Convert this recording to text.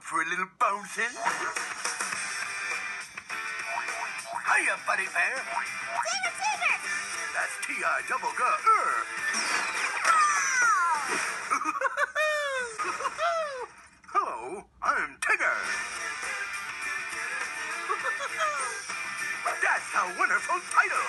for a little bouncing? Hiya, buddy bear. Tigger, Tigger! That's T-I double G er. Hello, I'm Tigger. That's a wonderful title.